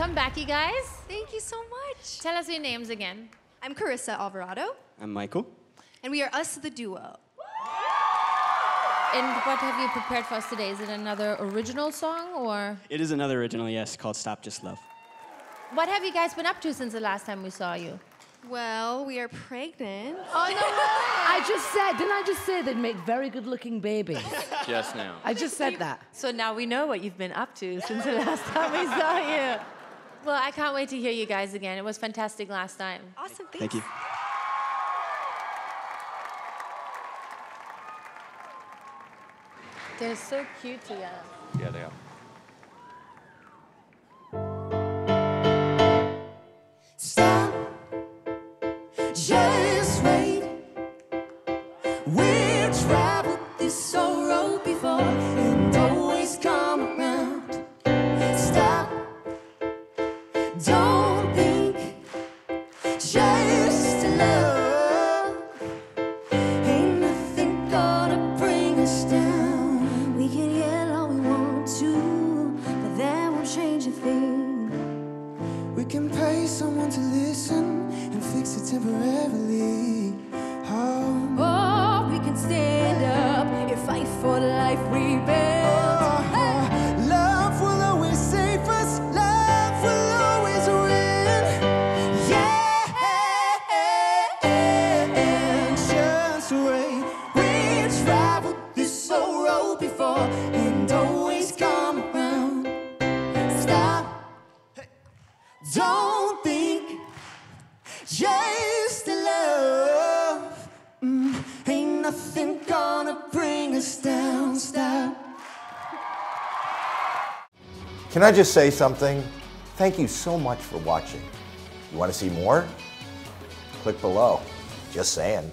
Welcome back, you guys. Thank you so much. Tell us your names again. I'm Carissa Alvarado, I'm Michael. and we are us the duo. And what have you prepared for us today? Is it another original song or It is another original, yes, called Stop Just Love. what have you guys been up to since the last time we saw you? Well, we are pregnant. Oh no! I just said, didn't I just say they'd make very good looking babies? Just now. I just said that. So now we know what you've been up to since the last time we saw you. Well, I can't wait to hear you guys again. It was fantastic last time. Awesome. Thanks. Thank you. They're so cute together. Yeah, they are. Stop, just wait. We've traveled this don't think, just love. Ain't nothing gonna bring us down. We can yell all we want to, but that won't change a thing. We can pay someone to listen and fix it temporarily. Don't think, just love. Mm, ain't nothing gonna bring us down. Stop. Can I just say something? Thank you so much for watching. You want to see more? Click below. Just saying.